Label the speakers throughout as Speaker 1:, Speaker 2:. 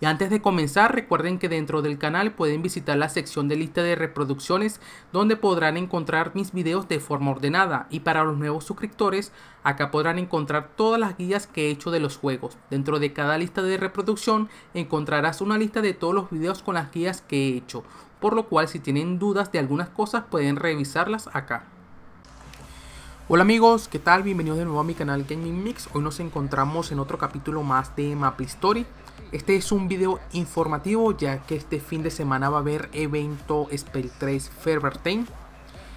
Speaker 1: Y antes de comenzar, recuerden que dentro del canal pueden visitar la sección de lista de reproducciones donde podrán encontrar mis videos de forma ordenada. Y para los nuevos suscriptores, acá podrán encontrar todas las guías que he hecho de los juegos. Dentro de cada lista de reproducción encontrarás una lista de todos los videos con las guías que he hecho. Por lo cual si tienen dudas de algunas cosas pueden revisarlas acá. Hola amigos, ¿qué tal? Bienvenidos de nuevo a mi canal Gaming Mix. Hoy nos encontramos en otro capítulo más de Maple Story. Este es un video informativo ya que este fin de semana va a haber evento Spell 3 Fevertain.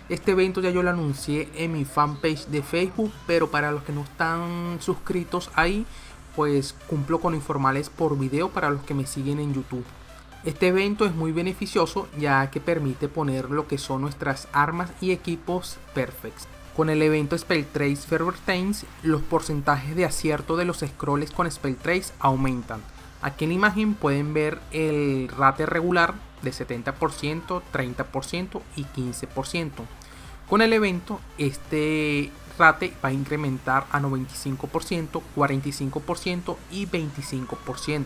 Speaker 1: Este evento ya yo lo anuncié en mi fanpage de Facebook, pero para los que no están suscritos ahí, pues cumplo con informales por video para los que me siguen en YouTube. Este evento es muy beneficioso ya que permite poner lo que son nuestras armas y equipos perfects. Con el evento Spell Trace los porcentajes de acierto de los scrolls con Spell Trace aumentan. Aquí en la imagen pueden ver el rate regular de 70%, 30% y 15%. Con el evento este rate va a incrementar a 95%, 45% y 25%.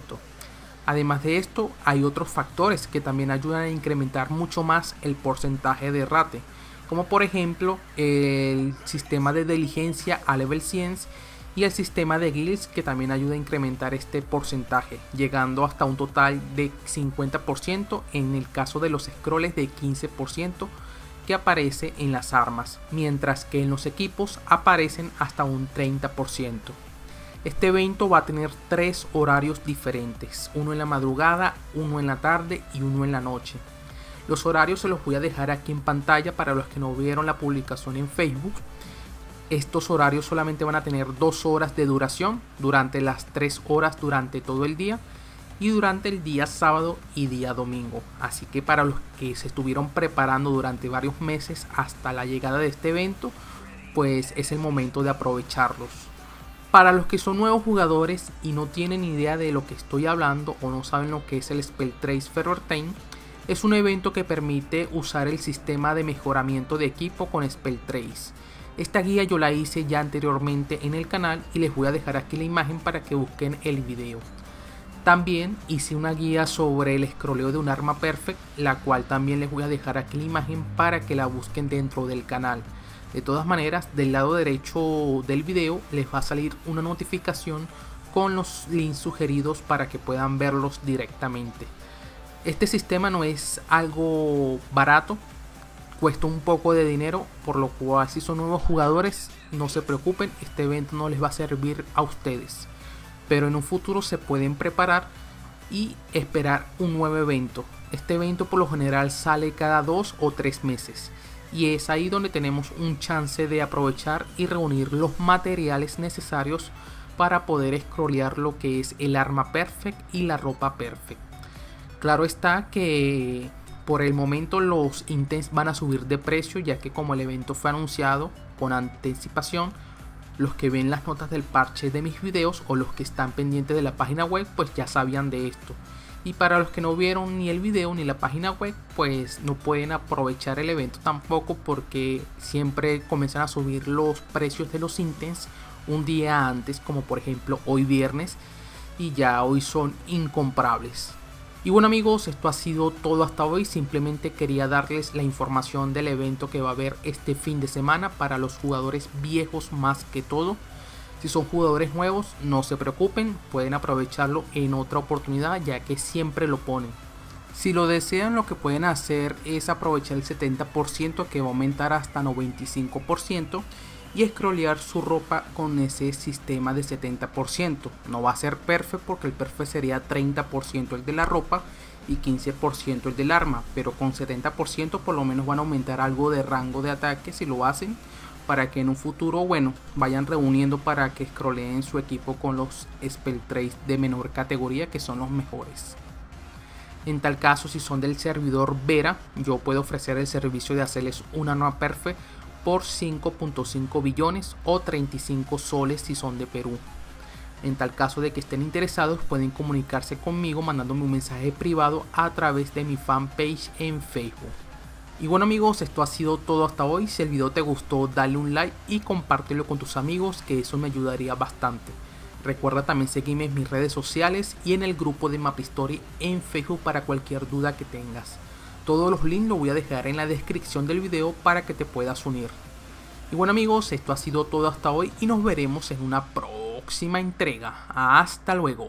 Speaker 1: Además de esto, hay otros factores que también ayudan a incrementar mucho más el porcentaje de rate, como por ejemplo el sistema de diligencia a level 100 y el sistema de guilds que también ayuda a incrementar este porcentaje, llegando hasta un total de 50% en el caso de los scrolls de 15% que aparece en las armas, mientras que en los equipos aparecen hasta un 30%. Este evento va a tener tres horarios diferentes, uno en la madrugada, uno en la tarde y uno en la noche. Los horarios se los voy a dejar aquí en pantalla para los que no vieron la publicación en Facebook estos horarios solamente van a tener dos horas de duración durante las tres horas durante todo el día y durante el día sábado y día domingo. Así que para los que se estuvieron preparando durante varios meses hasta la llegada de este evento, pues es el momento de aprovecharlos. Para los que son nuevos jugadores y no tienen idea de lo que estoy hablando o no saben lo que es el Spell Trace Ferrotain, es un evento que permite usar el sistema de mejoramiento de equipo con Spell Trace esta guía yo la hice ya anteriormente en el canal y les voy a dejar aquí la imagen para que busquen el video. También hice una guía sobre el escroleo de un arma perfect, la cual también les voy a dejar aquí la imagen para que la busquen dentro del canal. De todas maneras, del lado derecho del video les va a salir una notificación con los links sugeridos para que puedan verlos directamente. Este sistema no es algo barato, cuesta un poco de dinero, por lo cual si son nuevos jugadores, no se preocupen, este evento no les va a servir a ustedes. Pero en un futuro se pueden preparar y esperar un nuevo evento. Este evento por lo general sale cada dos o tres meses. Y es ahí donde tenemos un chance de aprovechar y reunir los materiales necesarios para poder scrollear lo que es el arma perfect y la ropa perfect. Claro está que por el momento los intents van a subir de precio ya que como el evento fue anunciado con anticipación, los que ven las notas del parche de mis videos o los que están pendientes de la página web pues ya sabían de esto. Y para los que no vieron ni el video ni la página web pues no pueden aprovechar el evento tampoco porque siempre comienzan a subir los precios de los intents un día antes como por ejemplo hoy viernes y ya hoy son incomprables. Y bueno amigos, esto ha sido todo hasta hoy, simplemente quería darles la información del evento que va a haber este fin de semana para los jugadores viejos más que todo. Si son jugadores nuevos, no se preocupen, pueden aprovecharlo en otra oportunidad ya que siempre lo ponen. Si lo desean, lo que pueden hacer es aprovechar el 70% que va a aumentar hasta 95% y scrollear su ropa con ese sistema de 70%. No va a ser perfecto porque el perfecto sería 30% el de la ropa y 15% el del arma, pero con 70% por lo menos van a aumentar algo de rango de ataque si lo hacen para que en un futuro, bueno, vayan reuniendo para que scrolleen su equipo con los spell trace de menor categoría que son los mejores. En tal caso, si son del servidor Vera, yo puedo ofrecer el servicio de hacerles una nueva perfect por 5.5 billones o 35 soles si son de Perú. En tal caso de que estén interesados pueden comunicarse conmigo mandándome un mensaje privado a través de mi fanpage en Facebook. Y bueno amigos, esto ha sido todo hasta hoy. Si el video te gustó, dale un like y compártelo con tus amigos que eso me ayudaría bastante. Recuerda también seguirme en mis redes sociales y en el grupo de Mapistory en Facebook para cualquier duda que tengas. Todos los links los voy a dejar en la descripción del video para que te puedas unir. Y bueno amigos, esto ha sido todo hasta hoy y nos veremos en una próxima entrega. Hasta luego.